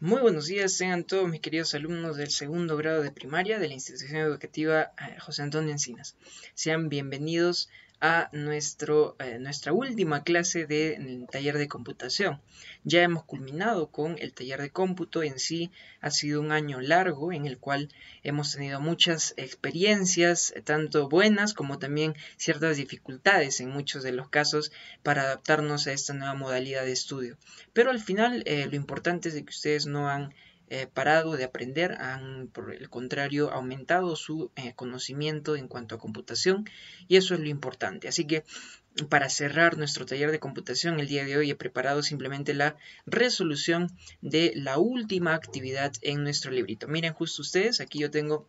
Muy buenos días, sean todos mis queridos alumnos del segundo grado de primaria de la institución educativa eh, José Antonio Encinas. Sean bienvenidos a eh, nuestra última clase del taller de computación. Ya hemos culminado con el taller de cómputo en sí. Ha sido un año largo en el cual hemos tenido muchas experiencias, tanto buenas como también ciertas dificultades en muchos de los casos para adaptarnos a esta nueva modalidad de estudio. Pero al final eh, lo importante es de que ustedes no han eh, parado de aprender, han por el contrario aumentado su eh, conocimiento en cuanto a computación y eso es lo importante. Así que para cerrar nuestro taller de computación el día de hoy he preparado simplemente la resolución de la última actividad en nuestro librito. Miren justo ustedes, aquí yo tengo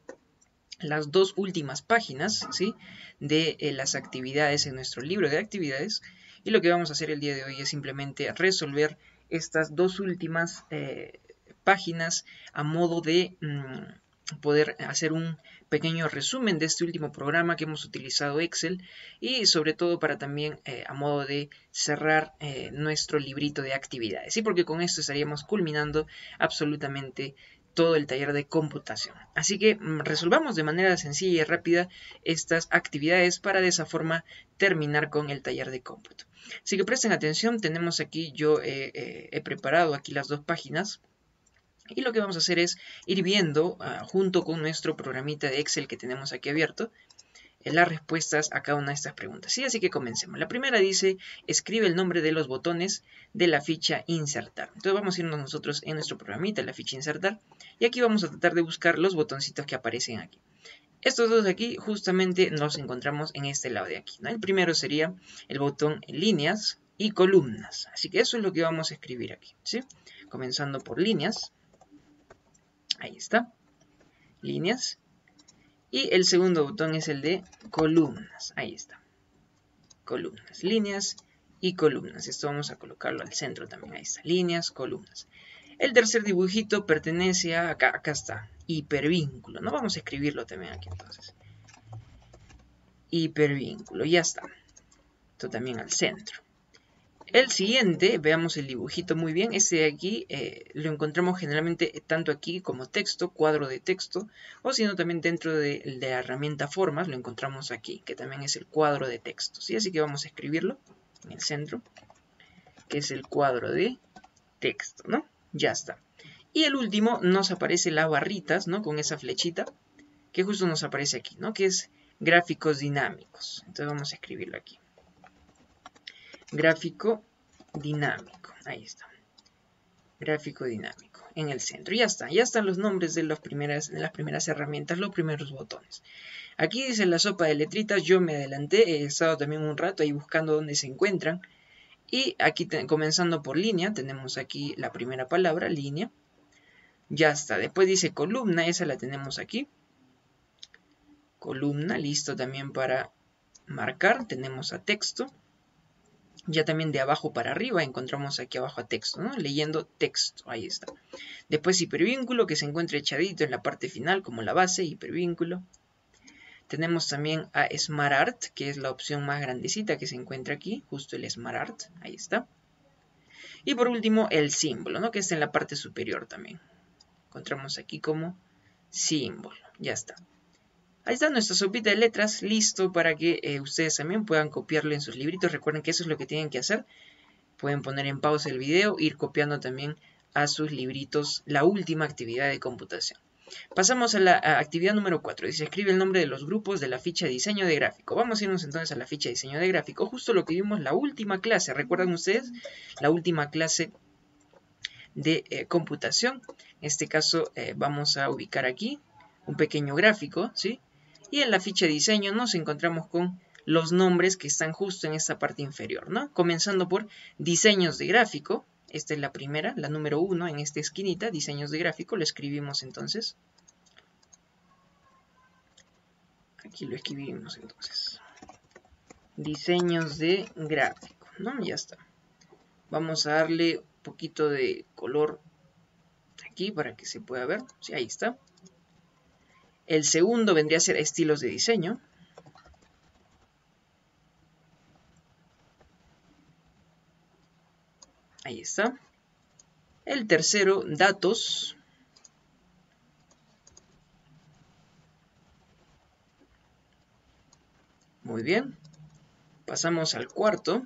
las dos últimas páginas ¿sí? de eh, las actividades en nuestro libro de actividades y lo que vamos a hacer el día de hoy es simplemente resolver estas dos últimas páginas a modo de mm, poder hacer un pequeño resumen de este último programa que hemos utilizado Excel y sobre todo para también eh, a modo de cerrar eh, nuestro librito de actividades. y porque con esto estaríamos culminando absolutamente todo el taller de computación. Así que mm, resolvamos de manera sencilla y rápida estas actividades para de esa forma terminar con el taller de cómputo. Así que presten atención, tenemos aquí, yo eh, he preparado aquí las dos páginas y lo que vamos a hacer es ir viendo, ah, junto con nuestro programita de Excel que tenemos aquí abierto, eh, las respuestas a cada una de estas preguntas. ¿sí? Así que comencemos. La primera dice, escribe el nombre de los botones de la ficha insertar. Entonces vamos a irnos nosotros en nuestro programita, la ficha insertar, y aquí vamos a tratar de buscar los botoncitos que aparecen aquí. Estos dos de aquí justamente los encontramos en este lado de aquí. El primero sería el botón líneas y columnas. Así que eso es lo que vamos a escribir aquí. ¿sí? Comenzando por líneas. Ahí está. Líneas. Y el segundo botón es el de columnas. Ahí está. Columnas, líneas y columnas. Esto vamos a colocarlo al centro también. Ahí está. Líneas, columnas. El tercer dibujito pertenece a acá. Acá está. Hipervínculo. No vamos a escribirlo también aquí entonces. Hipervínculo. Ya está. Esto también al centro. El siguiente, veamos el dibujito muy bien, este de aquí eh, lo encontramos generalmente tanto aquí como texto, cuadro de texto, o sino también dentro de, la herramienta formas lo encontramos aquí, que también es el cuadro de texto. ¿sí? Así que vamos a escribirlo en el centro, que es el cuadro de texto, ¿no? Ya está. Y el último nos aparece las barritas, ¿no? Con esa flechita, que justo nos aparece aquí, ¿no? Que es gráficos dinámicos. Entonces vamos a escribirlo aquí gráfico dinámico. Ahí está. Gráfico dinámico en el centro. Ya está. Ya están los nombres de, las primeras, de las primeras herramientas, los primeros botones. Aquí dice la sopa de letritas. Yo me adelanté. He estado también un rato ahí buscando dónde se encuentran. Y aquí comenzando por línea. Tenemos aquí la primera palabra, línea. Ya está. Después dice columna. Esa la tenemos aquí. Columna. Listo también para marcar. Tenemos a texto. Ya también de abajo para arriba encontramos aquí abajo a texto, ¿no? Leyendo texto, ahí está. Después hipervínculo que se encuentra echadito en la parte final como la base, hipervínculo. Tenemos también a SmartArt, que es la opción más grandecita que se encuentra aquí, justo el SmartArt, ahí está. Y por último el símbolo, ¿no? Que está en la parte superior también. Encontramos aquí como símbolo, ya está. Ahí está nuestra sopita de letras, listo para que eh, ustedes también puedan copiarlo en sus libritos. Recuerden que eso es lo que tienen que hacer. Pueden poner en pausa el video, ir copiando también a sus libritos la última actividad de computación. Pasamos a la actividad número 4. Dice, escribe el nombre de los grupos de la ficha de diseño de gráfico. Vamos a irnos entonces a la ficha de diseño de gráfico. Justo lo que vimos la última clase. ¿Recuerdan ustedes? La última clase de eh, computación. En este caso eh, vamos a ubicar aquí un pequeño gráfico, ¿sí? Y en la ficha de diseño nos encontramos con los nombres que están justo en esta parte inferior, ¿no? Comenzando por diseños de gráfico. Esta es la primera, la número uno en esta esquinita, diseños de gráfico. Lo escribimos entonces. Aquí lo escribimos entonces. Diseños de gráfico, ¿no? Ya está. Vamos a darle un poquito de color aquí para que se pueda ver. Sí, ahí está. El segundo vendría a ser estilos de diseño. Ahí está. El tercero, datos. Muy bien. Pasamos al cuarto.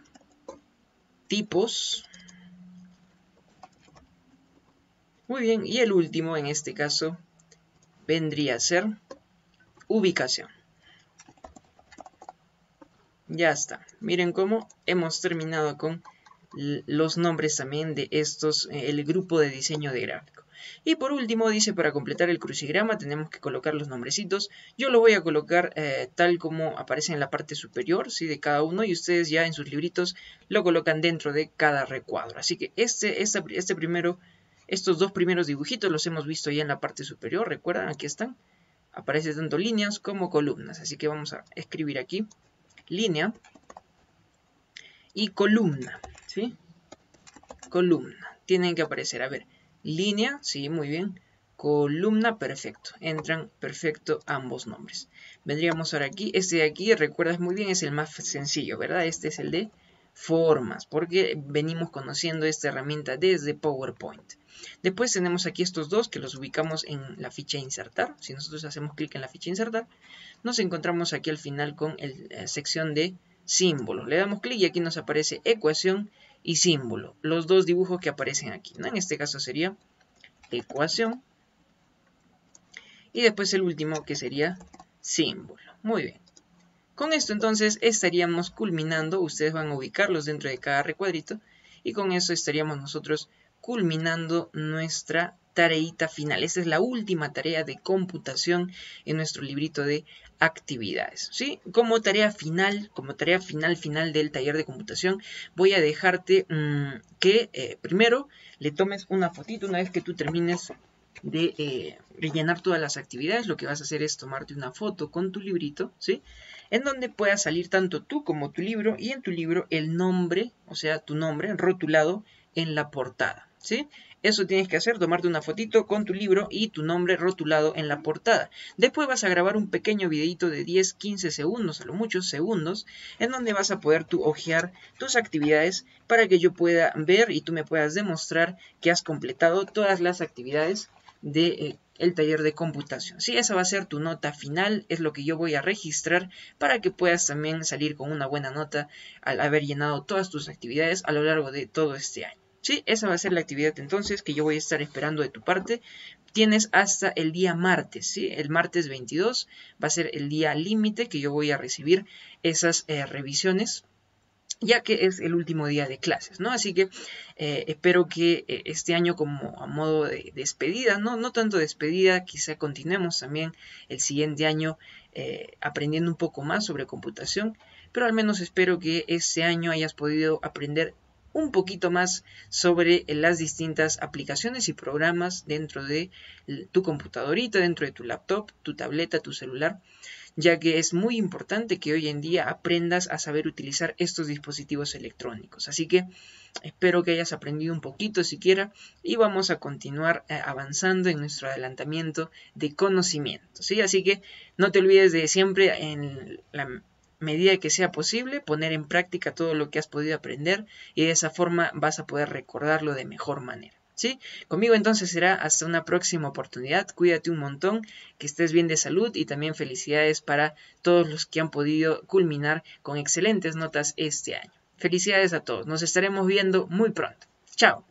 Tipos. Muy bien, y el último en este caso vendría a ser ubicación. Ya está. Miren cómo hemos terminado con los nombres también de estos, eh, el grupo de diseño de gráfico. Y por último dice para completar el crucigrama tenemos que colocar los nombrecitos. Yo lo voy a colocar eh, tal como aparece en la parte superior ¿sí? de cada uno y ustedes ya en sus libritos lo colocan dentro de cada recuadro. Así que este, este, este primero, estos dos primeros dibujitos los hemos visto ya en la parte superior. Recuerdan, aquí están. Aparece tanto líneas como columnas. Así que vamos a escribir aquí línea y columna. ¿sí? Columna. Tienen que aparecer, a ver, línea, sí, muy bien. Columna, perfecto. Entran perfecto ambos nombres. Vendríamos ahora aquí. Este de aquí, recuerdas muy bien, es el más sencillo, ¿verdad? Este es el de formas, porque venimos conociendo esta herramienta desde PowerPoint. Después tenemos aquí estos dos que los ubicamos en la ficha insertar. Si nosotros hacemos clic en la ficha insertar, nos encontramos aquí al final con la sección de símbolo. Le damos clic y aquí nos aparece ecuación y símbolo. Los dos dibujos que aparecen aquí. En este caso sería ecuación. Y después el último que sería símbolo. Muy bien. Con esto entonces estaríamos culminando. Ustedes van a ubicarlos dentro de cada recuadrito. Y con eso estaríamos nosotros culminando nuestra tareita final. Esta es la última tarea de computación en nuestro librito de actividades. ¿sí? Como tarea final, como tarea final final del taller de computación, voy a dejarte mm, que eh, primero le tomes una fotito una vez que tú termines de eh, rellenar todas las actividades. Lo que vas a hacer es tomarte una foto con tu librito, ¿sí? En donde pueda salir tanto tú como tu libro y en tu libro el nombre, o sea, tu nombre rotulado en la portada, ¿sí? Eso tienes que hacer, tomarte una fotito con tu libro y tu nombre rotulado en la portada. Después vas a grabar un pequeño videito de 10-15 segundos, a lo muchos segundos, en donde vas a poder tú ojear tus actividades para que yo pueda ver y tú me puedas demostrar que has completado todas las actividades de eh, el taller de computación. Si esa va a ser tu nota final, es lo que yo voy a registrar para que puedas también salir con una buena nota al haber llenado todas tus actividades a lo largo de todo este año. Sí, esa va a ser la actividad entonces que yo voy a estar esperando de tu parte. Tienes hasta el día martes, ¿sí? El martes 22 va a ser el día límite que yo voy a recibir esas eh, revisiones ya que es el último día de clases, ¿no? Así que eh, espero que eh, este año como a modo de despedida, ¿no? No tanto despedida, quizá continuemos también el siguiente año aprendiendo un poco más sobre computación, pero al menos espero que este año hayas podido aprender un poquito más sobre las distintas aplicaciones y programas dentro de tu computadorita, dentro de tu laptop, tu tableta, tu celular, ya que es muy importante que hoy en día aprendas a saber utilizar estos dispositivos electrónicos. Así que espero que hayas aprendido un poquito siquiera y vamos a continuar eh, avanzando en nuestro adelantamiento de conocimiento. ¿sí? Así que no te olvides de siempre en la medida que sea posible, poner en práctica todo lo que has podido aprender y de esa forma vas a poder recordarlo de mejor manera. ¿Sí? Conmigo entonces será hasta una próxima oportunidad. Cuídate un montón, que estés bien de salud y también felicidades para todos los que han podido culminar con excelentes notas este año. Felicidades a todos. Nos estaremos viendo muy pronto. Chao.